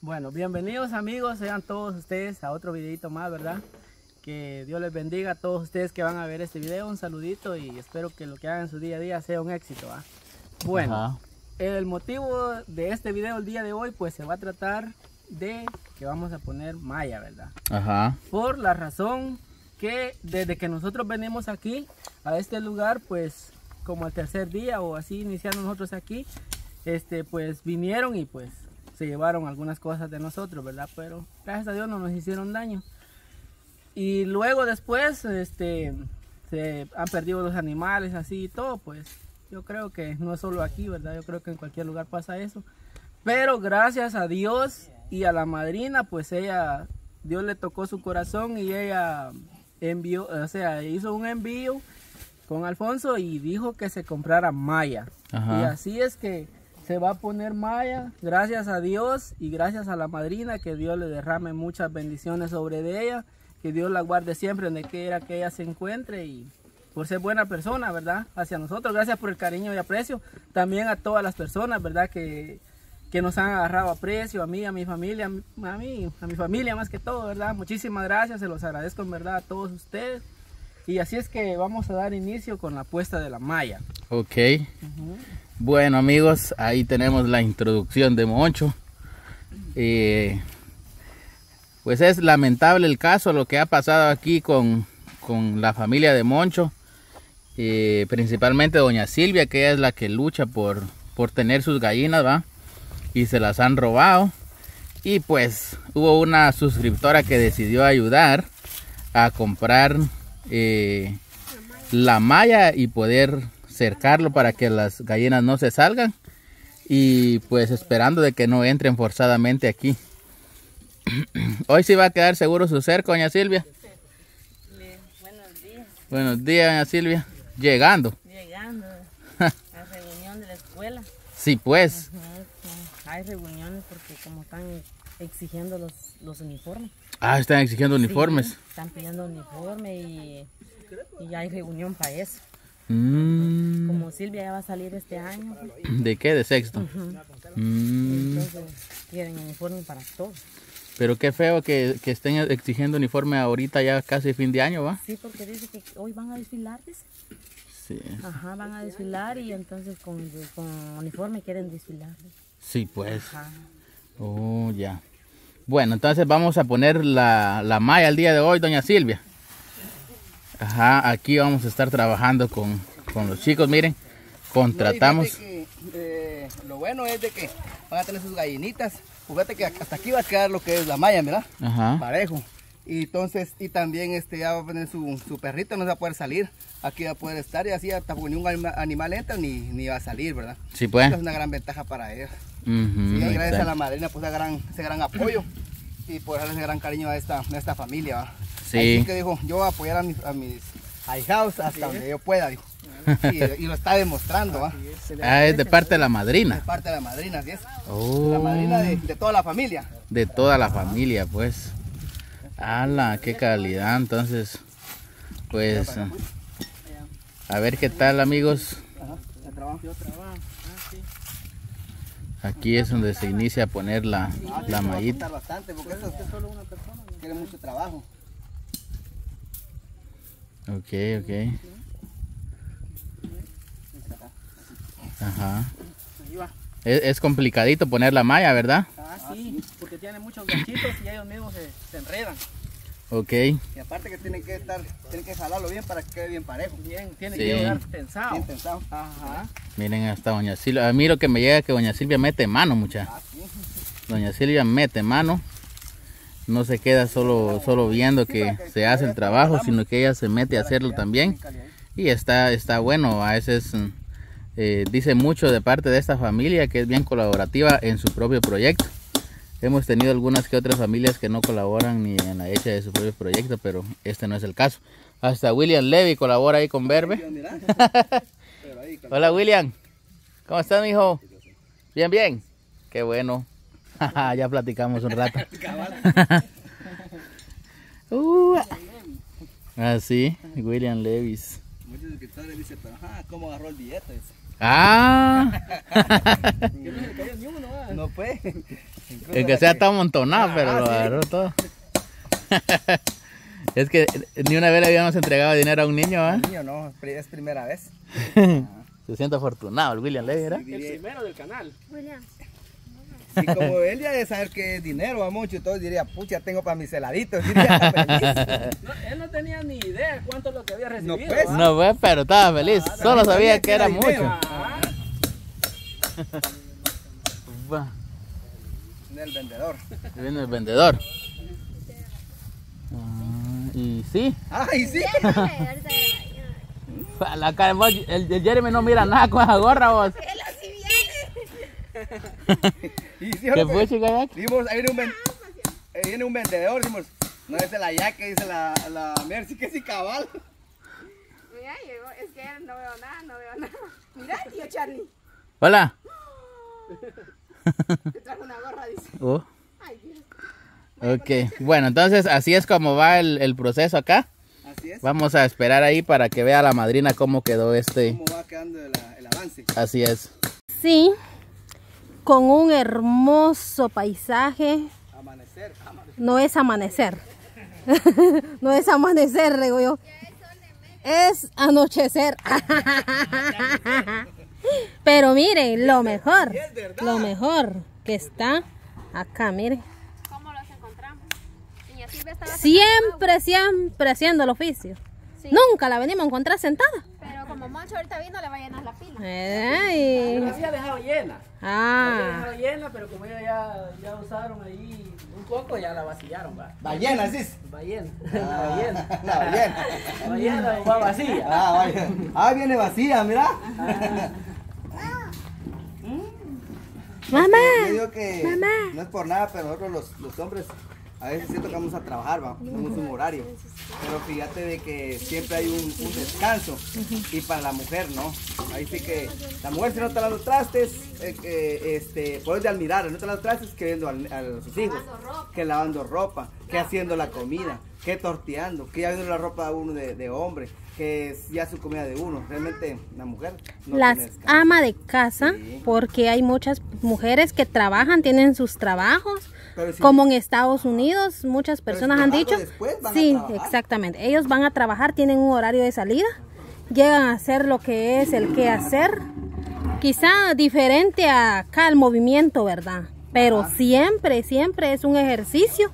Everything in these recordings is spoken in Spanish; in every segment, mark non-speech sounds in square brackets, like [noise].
Bueno, bienvenidos amigos, sean todos ustedes a otro videito más, ¿verdad? Que Dios les bendiga a todos ustedes que van a ver este video, un saludito y espero que lo que hagan en su día a día sea un éxito, ¿va? Bueno, Ajá. el motivo de este video el día de hoy pues se va a tratar de que vamos a poner malla, ¿verdad? Ajá. Por la razón que desde que nosotros venimos aquí a este lugar pues como el tercer día o así iniciando nosotros aquí, este pues vinieron y pues se llevaron algunas cosas de nosotros, ¿verdad? Pero gracias a Dios no nos hicieron daño. Y luego después, este, se han perdido los animales así y todo, pues yo creo que no es solo aquí, ¿verdad? Yo creo que en cualquier lugar pasa eso. Pero gracias a Dios y a la madrina, pues ella, Dios le tocó su corazón y ella envió, o sea, hizo un envío con Alfonso y dijo que se comprara malla. Ajá. Y así es que se va a poner malla, gracias a Dios y gracias a la madrina, que Dios le derrame muchas bendiciones sobre de ella, que Dios la guarde siempre donde quiera que ella se encuentre y por ser buena persona, ¿verdad? Hacia nosotros, gracias por el cariño y aprecio, también a todas las personas, ¿verdad? Que, que nos han agarrado aprecio, a mí, a mi familia, a mí, a mi familia más que todo, ¿verdad? Muchísimas gracias, se los agradezco en verdad a todos ustedes. Y así es que vamos a dar inicio con la puesta de la malla. Ok. Bueno amigos, ahí tenemos la introducción de Moncho. Eh, pues es lamentable el caso, lo que ha pasado aquí con, con la familia de Moncho. Eh, principalmente doña Silvia, que es la que lucha por, por tener sus gallinas, ¿va? Y se las han robado. Y pues hubo una suscriptora que decidió ayudar a comprar eh, la malla y poder cercarlo para que las gallinas no se salgan y pues esperando de que no entren forzadamente aquí. [clears throat] Hoy sí va a quedar seguro su cerco, doña Silvia. Buenos días, Buenos días, doña Silvia. Llegando. llegando [laughs] a la reunión de la escuela. Sí, pues. Ajá. Hay reuniones porque como están exigiendo los, los uniformes. Ah, están exigiendo uniformes. Sí, están pidiendo uniforme y, y hay reunión para eso. Mm, Como Silvia ya va a salir este año, ¿De qué? De sexto. Mm, entonces quieren uniforme para todos. pero qué feo que, que estén exigiendo uniforme ahorita ya casi fin de año, ¿va? Sí, porque dice que hoy van a desfilar, dice. Sí. Ajá, van a desfilar y entonces con, con uniforme quieren desfilar. Sí, pues. Ajá. Oh, ya. Bueno, entonces vamos a poner la, la malla el día de hoy, doña Silvia. Ajá, aquí vamos a estar trabajando con, con los chicos, miren. Contratamos. No, que, eh, lo bueno es de que van a tener sus gallinitas. Fíjate que hasta aquí va a quedar lo que es la malla, ¿verdad? Ajá. Parejo. Y entonces, y también este ya va a poner su, su perrito, no se va a poder salir. Aquí va a poder estar y así hasta ningún anima- animal entra ni, ni va a salir, ¿verdad? Sí, pues. Es una gran ventaja para. Ujú, Sí, ahí gracias a la madrina pues ese gran, ese gran apoyo y por darle ese gran cariño a esta, a esta familia. ¿va? Sí. Así que dijo, yo voy a apoyar a mis, a mis ahijados hasta donde yo pueda, dijo. Y, y lo está demostrando. Ah, es de parte de la madrina. parte de la madrina, ¿sí es? Oh, La madrina de, de toda la familia. de toda la familia, pues. ¡Hala! ¡Qué calidad! Entonces, pues. A ver qué tal, amigos. Aquí es donde se inicia a poner la, la mallita. Porque esto quiere mucho trabajo. Ok, ok. Ajá. Ahí va. Es, es complicadito poner la malla, ¿verdad? Ah, sí, porque tiene muchos ganchitos y ellos mismos se, se enredan. Ok. Y aparte que tienen que estar, tienen que jalarlo bien para que quede bien parejo. Bien, tiene Sí. que quedar tensado. Bien tensado. Ajá. Miren hasta doña Silvia. A mí lo que me llega es que doña Silvia mete mano, mucha. Ah, sí. Doña Silvia mete mano. No se queda solo, solo viendo que se hace el trabajo, sino que ella se mete a hacerlo también. Y está, está bueno. A veces eh, dice mucho de parte de esta familia que es bien colaborativa en su propio proyecto. Hemos tenido algunas que otras familias que no colaboran ni en la hecha de su propio proyecto, pero este no es el caso. Hasta William Levy colabora ahí con Verbe. [laughs] Hola William, ¿cómo estás, mijo? Bien, bien. Qué bueno. [laughs] ya platicamos un rato. [laughs] [laughs] uh, ah, sí, William Levis. Muchos suscriptores dicen, pero ajá, ¿cómo agarró el billete? Ah, Que no se le cayó ni uno, ¿va? No puede. El que sea está amontonado, pero Ah, lo sí. agarró todo. es que ni una vez le habíamos entregado dinero a un niño, ¿ah? Niño, no, es primera vez. Se siente afortunado el William Levy, ¿verdad? El primero del canal. Y como [laughs] él ya de saber que es dinero a mucho, entonces diría, pucha, tengo para mis heladitos. Diría, feliz. No, él no tenía ni idea cuánto es lo que había recibido. pues. No, pues, pero estaba feliz. Solo sabía que era mucho. [laughs] Va, Del vendedor. viene el vendedor. Ah, y sí, ¡Ay, sí! [laughs] la cara, el, el Jeremy no mira nada con esa gorra, vos. [laughs] Y sí, ¿Qué fue, chica? Jack? Dimos, ahí viene un, ven- ahí viene un vendedor, dimos, no es de la yaca, dice la, la Mercy, que sí cabal. Mira, llegó, es que no veo nada, no veo nada. Mira, tío Charlie, Hola. [laughs] te trajo una gorra, dice. Oh, Ay, Dios. ok, bueno, entonces así es como va el, el proceso acá. Así es, Vamos a esperar ahí para que vea la madrina cómo quedó este. cómo va quedando el, el avance. Así es. Sí, con un hermoso paisaje. Amanecer, amanecer. No es amanecer. [laughs] no es amanecer, digo yo. Es anochecer. [laughs] Pero miren, lo mejor, lo mejor que está acá, miren. ¿Cómo los encontramos? Siempre, siempre haciendo el oficio. Sí. Nunca la venimos a encontrar sentada. Pero como Moncho ahorita vino, le va a llenar la pila. Ay. la había dejado llena. Ah, dejado llena, pero como ellos ya, ya usaron ahí un poco, ya la vaciaron, va. Ballena, ¿sí? Va llena. Ah, [laughs] Va llena. la ballena. Va llena o va vacía. Ah, vaya. Ah, viene vacía, mira. mamá. Yo digo que Mamá. no es por nada, pero nosotros los, los hombres a veces siento que vamos a trabajar, va, tenemos un horario. Pero fíjate de que siempre hay un, un descanso. Y para la mujer, ¿no? Ahí sí que la mujer si no está lavando trastes, eh, que, este, puedes de admirar, no está lavando trastes que viendo al- a, sus hijos, que lavando ropa, que haciendo la comida, que torteando, que ya viendo la ropa de uno de, de hombre, que es ya su comida de uno. Realmente la mujer no Las ama de casa, Sí. porque hay muchas mujeres que trabajan, tienen sus trabajos, si- como en Estados Unidos, muchas personas han dicho. después van a Sí, exactamente. Ellos van a trabajar, tienen un horario de salida, llegan a hacer lo que es el que hacer, quizá diferente a acá el movimiento, ¿verdad? Pero siempre, siempre es un ejercicio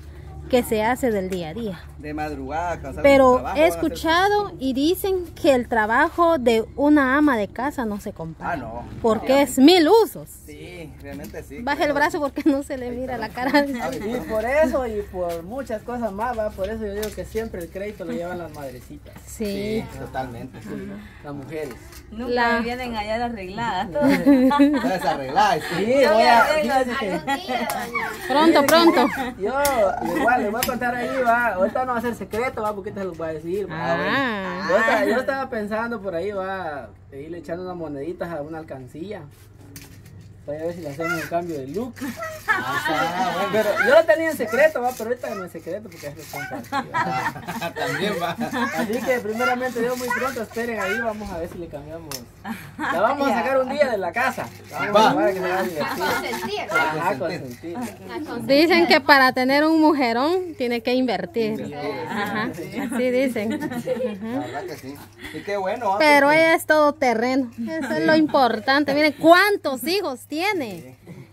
que se hace del día a día. De madrugada, Pero trabajo, he hacer- escuchado y dicen que el trabajo de una ama de casa no se compara. Ah, no. Porque es mil usos. Sí, realmente sí. Baja el brazo porque no se le mira la cara. [laughs] Y por eso y por muchas cosas más, va, por eso yo digo que siempre el crédito lo llevan las madrecitas, Sí. Sí, totalmente. las mujeres. Nunca La- vienen allá arregladas. [laughs] [laughs] Sí. Voy a. Pronto, pronto. yo igual les voy a contar ahí, va, ahorita no va a ser secreto, va, porque te lo voy a decir, va. Ah. Yo estaba, yo estaba pensando por ahí, va, irle echando unas moneditas a una alcancía. Voy a ver si le hacemos un cambio de look. [laughs] Ah, Pero yo lo tenía en secreto, va, pero ahorita no es secreto porque es lo compartido. También va. Así que primeramente Dios muy pronto esperen ahí, vamos a ver si le cambiamos. La vamos a sacar un día de la casa. La vamos Va. a llevar a que se vaya a divertir. Consentir. Ajá, consentirla. A consentir. Dicen que para tener un mujerón tiene que invertir. Ajá. Así dicen. La verdad que sí. Y qué bueno. ¿ah? Pero ella es todo terreno. Eso es lo importante. Miren cuántos hijos tiene.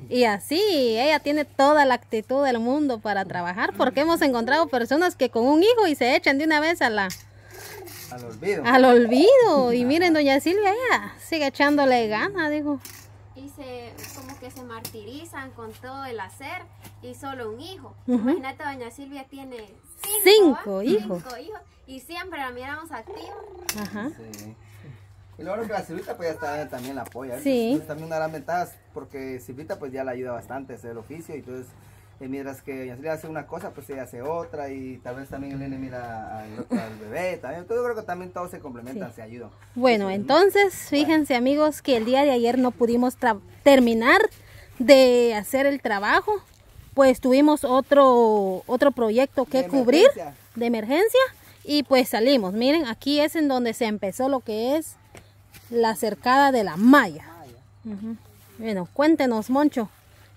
Y así, ella tiene toda la actitud del mundo para trabajar, porque hemos encontrado personas que con un hijo y se echan de una vez a la, Al olvido. al olvido. Y miren, doña Silvia, ella sigue echándole ganas, dijo. Y se, como que se martirizan con todo el hacer y solo un hijo. Imagínate, doña Silvia tiene cinco, hijos. Cinco hijos. Y siempre la miramos activa. Ajá. Sí. Y luego que la Silvita pues ya está, también la apoya. Sí. Entonces, también una gran ventaja porque Silvita pues ya la ayuda bastante a hacer el oficio. Entonces, eh, mientras que Silvia hace una cosa, pues ella hace otra. Y tal vez también el nene mira al, al bebé. También. Entonces yo creo que también todos se complementan, se ayudan. Bueno, entonces, fíjense amigos que el día de ayer no pudimos terminar de hacer el trabajo, pues tuvimos otro, otro proyecto que De cubrir emergencia. de emergencia y pues salimos. Miren, aquí es en donde se empezó lo que es la cercada de la malla. Bueno, cuéntenos, Moncho,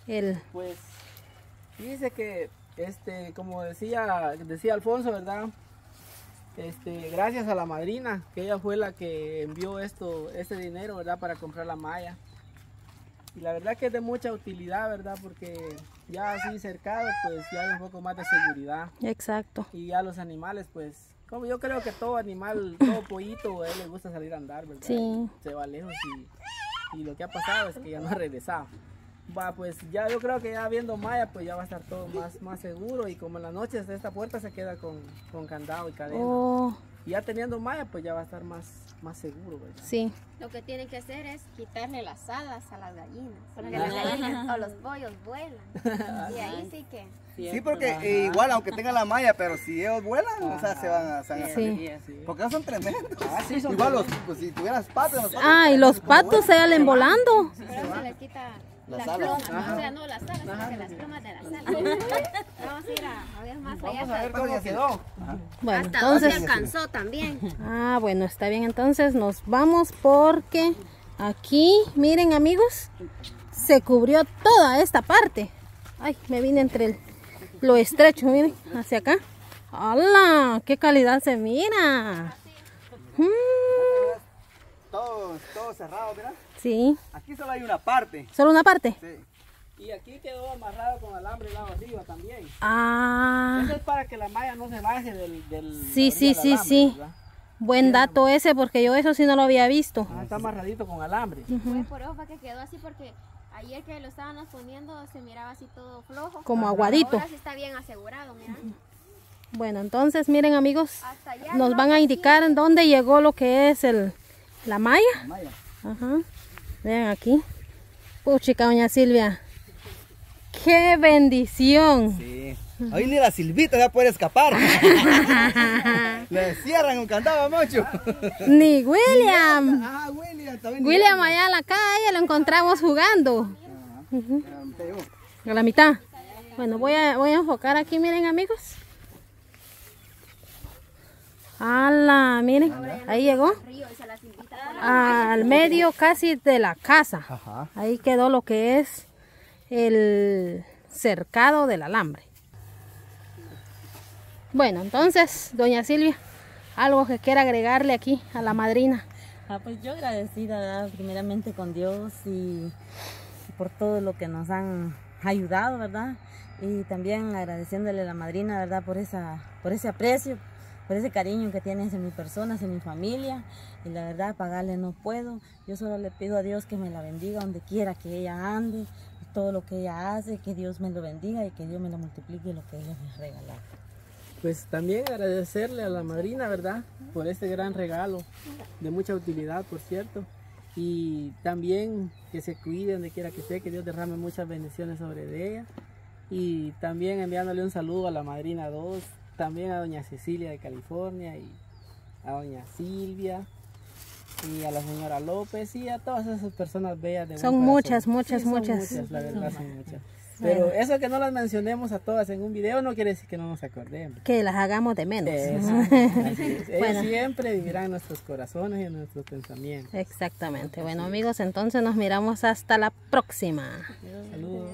el... Pues dice que, este, como decía, decía Alfonso, ¿verdad? Este, gracias a la madrina, que ella fue la que envió esto, este dinero, ¿verdad? Para comprar la malla. Y la verdad que es de mucha utilidad, ¿verdad? Porque ya así cercado, pues ya hay un poco más de seguridad. Exacto. Y ya los animales, pues, como yo creo que todo animal, todo pollito, a él le gusta salir a andar, ¿verdad? Sí. Se va lejos y, y lo que ha pasado es que ya no ha regresado. Va, pues ya yo creo que ya viendo Maya, pues ya va a estar todo más, más seguro y como en las noches esta puerta se queda con, con candado y cadena. Oh, ya teniendo Maya, pues ya va a estar más, más seguro, ¿verdad? sí. Lo que tienen que hacer es quitarle las alas a las gallinas. Porque las gallinas o los pollos vuelan. [laughs] Y ahí sí que. Sí, porque eh, igual, aunque tengan la malla, pero si ellos vuelan, o sea, se van a, se van a Sí. salir. es. Porque ellos son tremendos. sí, son igual, los, pues, si tuvieras patas, los patos, Ah, y los patos salen volando. Por eso se les quita Las plumas. O sea, no las alas, sino que las plumas de las alas. [laughs] Vamos a ir a, a ver más allá. Vamos a ver cómo quedó. Bueno, hasta dónde entonces... alcanzó también. Ah, bueno, está bien. Entonces nos vamos porque aquí, miren amigos, se cubrió toda esta parte. Ay, me vine entre el- lo estrecho, miren, hacia acá. ¡Hala! ¡Qué calidad se mira! Mm, todo, todo cerrado, mira. sí, Aquí solo hay una parte. solo una parte. Sí. Y aquí quedó amarrado con alambre lado arriba también. Ah, Eso es para que la malla no se baje del... del Sí, sí, del sí, alambre, sí. ¿verdad? buen dato ese porque yo eso sí no lo había visto. Ah, está amarradito con alambre. Fue por eso fue que quedó así porque ayer que lo estábamos poniendo se miraba así todo flojo. Como aguadito. Ahora sí está bien asegurado, mira. Bueno, entonces miren amigos, Hasta allá nos no van a indicar en dónde llegó lo que es el la malla. Malla. Ajá. Vean aquí. Puchica, doña Silvia. ¡Qué bendición! Sí. Ahí ni la silvita ya puede escapar. [laughs] Le cierran un candado mucho. Ni William. Ah, William, también. William allá a la calle lo encontramos jugando. Te digo, A la mitad. Bueno, voy a, voy a enfocar aquí, miren amigos. ¡Hala! Miren, ahí llegó. Al medio casi de la casa. Ajá. Ahí quedó lo que es el cercado del alambre. Bueno, entonces, doña Silvia, algo que quiera agregarle aquí a la madrina. Ah, pues yo agradecida, ¿verdad? primeramente con Dios y, y por todo lo que nos han ayudado, ¿verdad? Y también agradeciéndole a la madrina, ¿verdad? Por, esa, por ese aprecio, por ese cariño que tiene hacia mi persona, hacia mi familia. Y la verdad, pagarle no puedo. Yo solo le pido a Dios que me la bendiga donde quiera que ella ande, todo lo que ella hace, que Dios me lo bendiga y que Dios me lo multiplique lo que ella me ha regalado. Pues también agradecerle a la madrina, ¿verdad? Por este gran regalo, de mucha utilidad, por cierto. Y también que se cuide donde quiera que esté, que Dios derrame muchas bendiciones sobre ella. Y también enviándole un saludo a la madrina 2, también a doña Cecilia de California y a doña Silvia y a la señora López y a todas esas personas bellas de Son corazón. muchas, muchas, son muchas. la verdad son muchas. Pero eso que no las mencionemos a todas en un video no quiere decir que no nos acordemos. Que las hagamos de menos. Eso, así es. [laughs] Ellos Bueno. siempre vivirán en nuestros corazones y en nuestros pensamientos. Exactamente. Bueno amigos, entonces nos miramos hasta la próxima. Saludos.